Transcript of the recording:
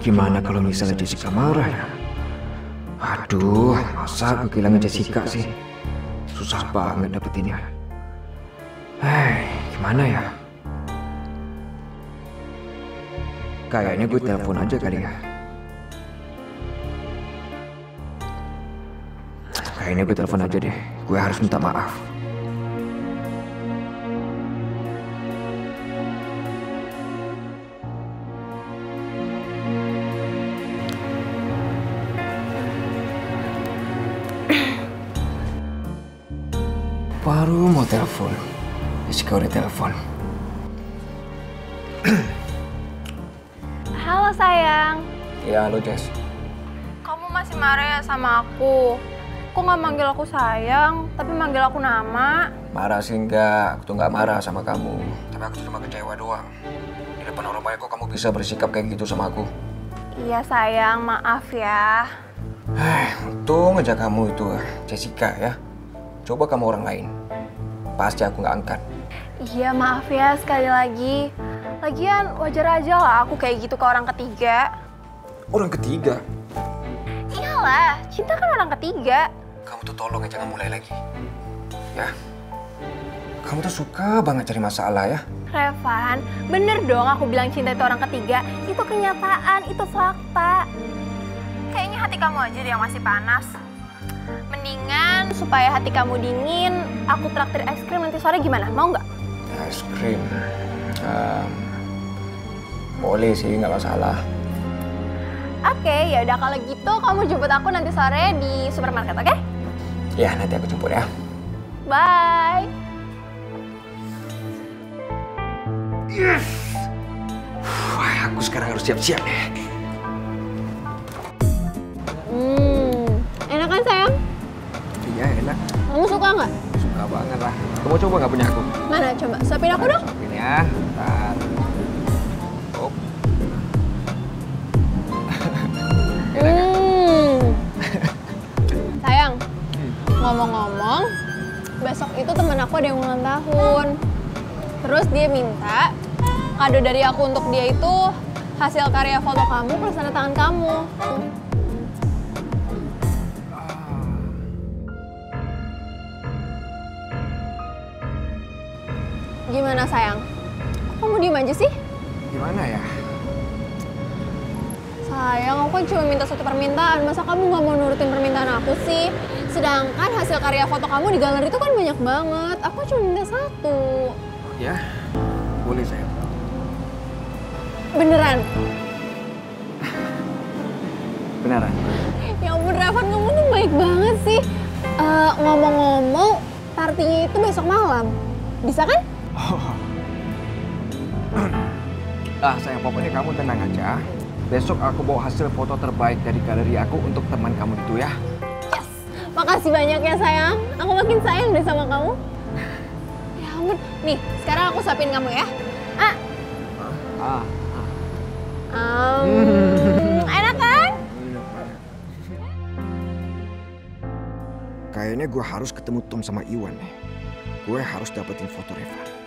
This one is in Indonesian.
Gimana kalau misalnya Jessica marah ya? Aduh, masa gue kehilangan Jessica sih? Susah banget dapetinnya. Hei, gimana ya? Kayaknya gue telepon aja kali ya. Kayaknya gue telepon aja deh. Gue harus minta maaf. Baru mau telepon. Jessica udah telepon. Halo sayang, Ya, halo Jess. kamu masih marah ya sama aku? Kok nggak manggil aku sayang, tapi manggil aku nama? Marah sih enggak, aku tuh enggak marah sama kamu. Tapi aku cuma kecewa doang. Di depan orang banyak kok kamu bisa bersikap kayak gitu sama aku. Iya sayang, maaf ya. Eh, untung aja kamu itu Jessica ya. Coba kamu orang lain. Pasti aku nggak angkat. Iya maaf ya sekali lagi. Lagian wajar aja lah aku kayak gitu ke orang ketiga. Orang ketiga. Iyalah, cinta kan orang ketiga. Kamu tuh tolong ya jangan mulai lagi. Ya. Kamu tuh suka banget cari masalah ya. Revan, bener dong aku bilang cinta itu orang ketiga. Itu kenyataan, itu fakta. Kayaknya hati kamu aja deh yang masih panas. Mendingan supaya hati kamu dingin, aku traktir es krim nanti sore gimana? Mau nggak? Es krim. Ehm, boleh sih nggak masalah. Oke, ya udah kalau gitu kamu jemput aku nanti sore di supermarket, oke? Ya nanti aku jemput ya. Bye. Wah, aku sekarang harus siap-siap nih. Hmm, enak kan sayang? Iya enak. Kamu suka nggak? Suka banget lah. Kamu coba nggak punya aku? Mana coba, suapin aku dong. Ini ya. Bentar. Oh, Hmm. Sayang, ngomong-ngomong, besok itu temen aku ada yang ulang tahun. Terus dia minta kado dari aku untuk dia itu hasil karya foto kamu plus tanda tangan kamu. Gimana sayang? Kok kamu diem aja sih? gimana ya? Sayang, aku kan cuma minta satu permintaan. Masa kamu nggak mau nurutin permintaan aku sih? Sedangkan hasil karya foto kamu di galeri itu kan banyak banget. Aku cuma minta satu. Ya, boleh saya. Beneran? Beneran. Ya ampun, Revan, kamu tuh baik banget sih. Eh, Ngomong-ngomong, partinya itu besok malam. Bisa kan? Ah, sayang pokoknya kamu tenang aja. Besok aku bawa hasil foto terbaik dari galeri aku untuk teman kamu itu ya. Yes! Makasih banyak ya, sayang. Aku makin sayang deh sama kamu. Ya ampun. Nih, sekarang aku suapin kamu ya. Ah, Ah, um, enak kan? Kayaknya gue harus ketemu Tom sama Iwan nih. Gue harus dapetin foto Reva.